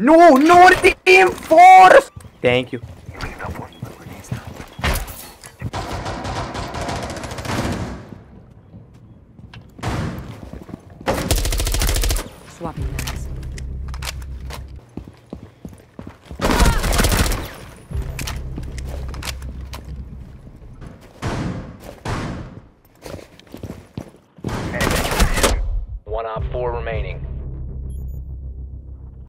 No, no the team force. Thank you. Swapping guns. One op four remaining.